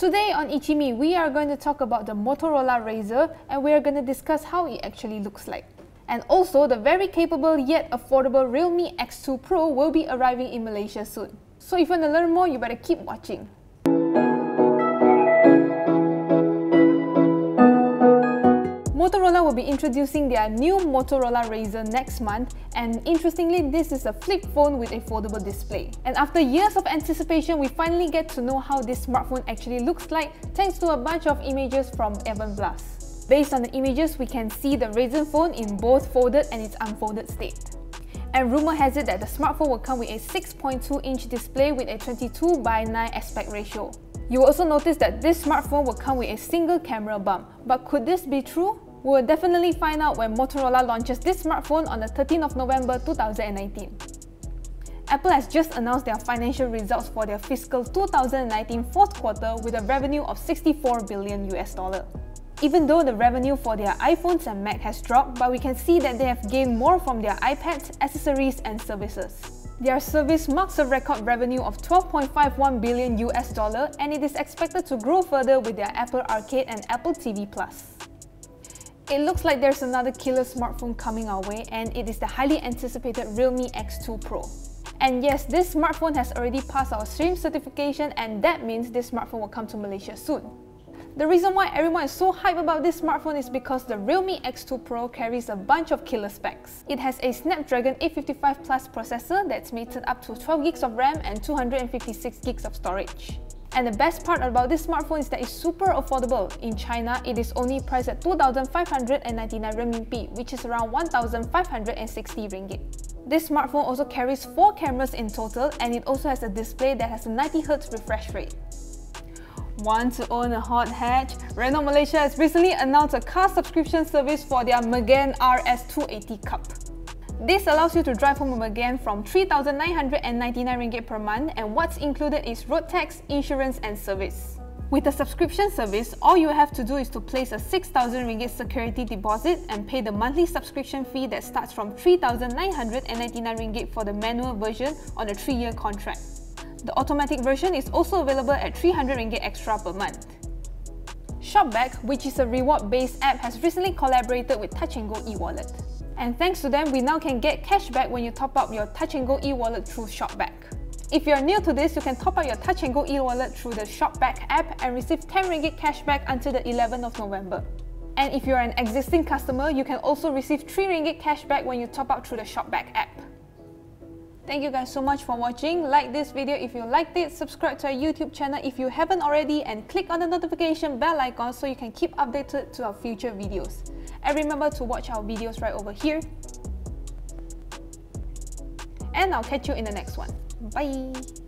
Today on ICYMI, we are going to talk about the Motorola Razr and we are going to discuss how it actually looks like. And also, the very capable yet affordable Realme X2 Pro will be arriving in Malaysia soon. So if you want to learn more, you better keep watching. Motorola will be introducing their new Motorola Razr next month and interestingly this is a flip phone with a foldable display. And after years of anticipation we finally get to know how this smartphone actually looks like thanks to a bunch of images from Evan Blass. Based on the images we can see the Razr phone in both folded and its unfolded state. And rumour has it that the smartphone will come with a 6.2 inch display with a 22 by 9 aspect ratio. You will also notice that this smartphone will come with a single camera bump. But could this be true? We'll definitely find out when Motorola launches this smartphone on the 13th of November 2019. Apple has just announced their financial results for their fiscal 2019 fourth quarter with a revenue of 64 billion US dollar. Even though the revenue for their iPhones and Mac has dropped, but we can see that they have gained more from their iPads, accessories and services. Their service marks a record revenue of 12.51 billion US dollar and it is expected to grow further with their Apple Arcade and Apple TV Plus. It looks like there's another killer smartphone coming our way and it is the highly anticipated Realme X2 Pro. And yes, this smartphone has already passed our SIRIM certification and that means this smartphone will come to Malaysia soon. The reason why everyone is so hyped about this smartphone is because the Realme X2 Pro carries a bunch of killer specs. It has a Snapdragon 855 Plus processor that's mated up to 12 gigs of RAM and 256 gigs of storage. And the best part about this smartphone is that it's super affordable. In China, it is only priced at 2,599 RMB, which is around 1,560 ringgit. This smartphone also carries 4 cameras in total and it also has a display that has a 90Hz refresh rate. Want to own a hot hatch? Renault Malaysia has recently announced a car subscription service for their Megane RS280 Cup. This allows you to drive home again from 3,999 ringgit per month and what's included is road tax, insurance and service. With the subscription service, all you have to do is to place a 6,000 ringgit security deposit and pay the monthly subscription fee that starts from 3,999 ringgit for the manual version on a 3-year contract. The automatic version is also available at 300 ringgit extra per month. ShopBack, which is a reward-based app, has recently collaborated with Touch Go e-wallet. And thanks to them, we now can get cashback when you top up your Touch Go e-wallet through ShopBack. If you're new to this, you can top up your Touch Go e-wallet through the ShopBack app and receive 10 ringgit cashback until the 11th of November. And if you're an existing customer, you can also receive 3 ringgit cashback when you top up through the ShopBack app. Thank you guys so much for watching. Like this video if you liked it, subscribe to our YouTube channel if you haven't already, and click on the notification bell icon so you can keep updated to our future videos. And remember to watch our videos right over here. And I'll catch you in the next one. Bye!